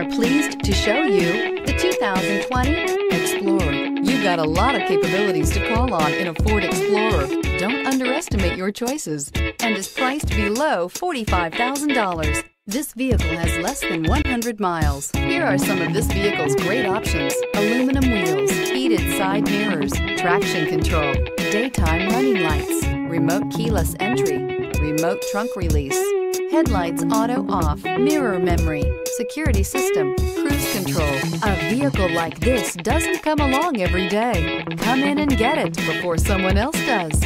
are pleased to show you the 2020 Explorer. You've got a lot of capabilities to call on in a Ford Explorer. Don't underestimate your choices and is priced below $45,000. This vehicle has less than 100 miles. Here are some of this vehicle's great options. Aluminum wheels, heated side mirrors, traction control, daytime running lights, remote keyless entry, remote trunk release, headlights auto off, mirror memory, security system, cruise control. A vehicle like this doesn't come along every day. Come in and get it before someone else does.